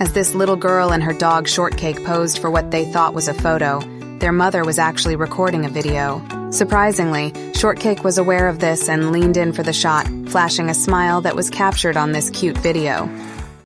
As this little girl and her dog Shortcake posed for what they thought was a photo, their mother was actually recording a video. Surprisingly, Shortcake was aware of this and leaned in for the shot, flashing a smile that was captured on this cute video.